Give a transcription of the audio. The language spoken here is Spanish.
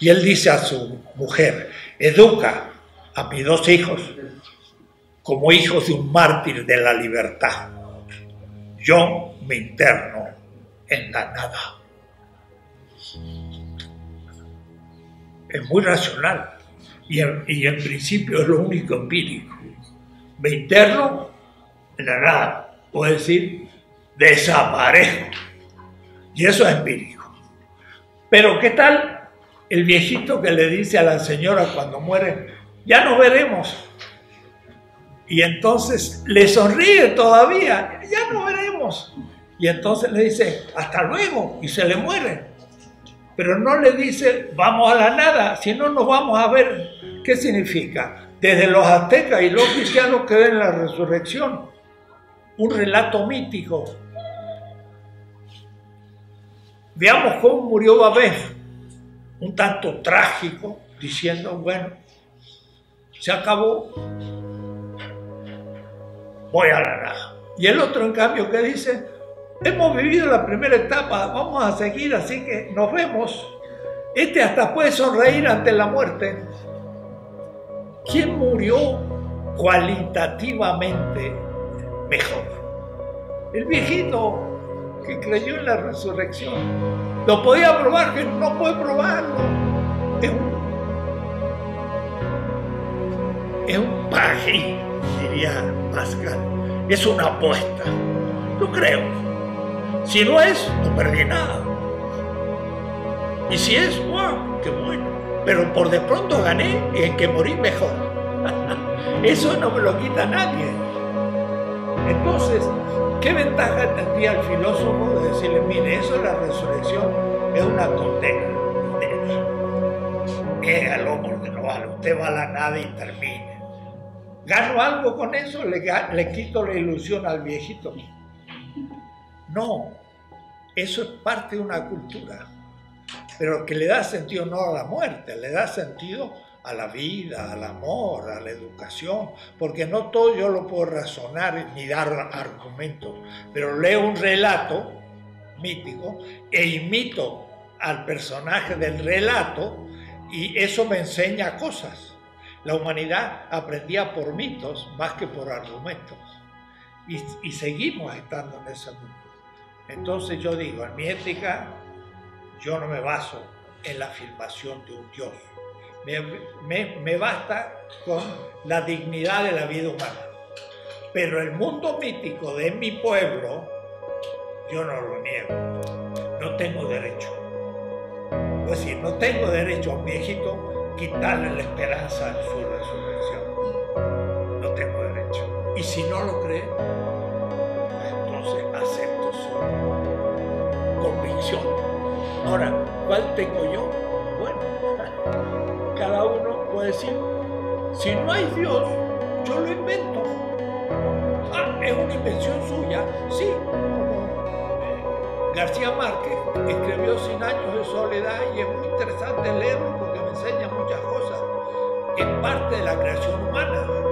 Y él dice a su mujer, educa a mis dos hijos como hijos de un mártir de la libertad. Yo me interno en la nada. Es muy racional y en, principio es lo único empírico. Me interno en la nada, o decir, desaparezco. Y eso es empírico. Pero ¿qué tal el viejito que le dice a la señora cuando muere, ya nos veremos? Y entonces le sonríe todavía, ya nos veremos. Y entonces le dice, hasta luego, y se le muere. Pero no le dice, vamos a la nada, si no nos vamos a ver. ¿Qué significa? Desde los aztecas y los cristianos que ven la resurrección, un relato mítico. Veamos cómo murió Babé, un tanto trágico, diciendo, bueno, se acabó, voy a la nada. Y el otro, en cambio, que dice, hemos vivido la primera etapa, vamos a seguir, así que nos vemos. Este hasta puede sonreír ante la muerte. ¿Quién murió cualitativamente mejor? El viejito que creyó en la resurrección. Lo podía probar, que no puede probarlo. Es un, es un paje, diría Pascal. Es una apuesta. Yo creo. Si no es, no perdí nada. Y si es, wow, qué bueno. Pero por de pronto gané en que morí mejor. Eso no me lo quita nadie. Entonces, ¿qué ventaja tendría el filósofo de decirle, mire, eso es la resurrección, es una condena? Es al hombre de lo vale, usted va a la nada y termine. ¿Gano algo con eso? ¿Le, le quito la ilusión al viejito? No, eso es parte de una cultura, pero que le da sentido no a la muerte, le da sentido a la vida, al amor, a la educación, porque no todo yo lo puedo razonar ni dar argumentos, pero leo un relato mítico e imito al personaje del relato y eso me enseña cosas. La humanidad aprendía por mitos más que por argumentos y, seguimos estando en ese mundo. Entonces yo digo, en mi ética, yo no me baso en la afirmación de un Dios. Me, basta con la dignidad de la vida humana. Pero el mundo mítico de mi pueblo, yo no lo niego. No tengo derecho. Es decir, no tengo derecho a un viejito quitarle la esperanza de su resurrección. No tengo derecho. Y si no lo cree, entonces acepto su convicción. Ahora, ¿cuál tengo yo? Decir, si no hay Dios, yo lo invento. Ah, es una invención suya, sí, como García Márquez escribió Cien años de soledad y es muy interesante leerlo porque me enseña muchas cosas. Es parte de la creación humana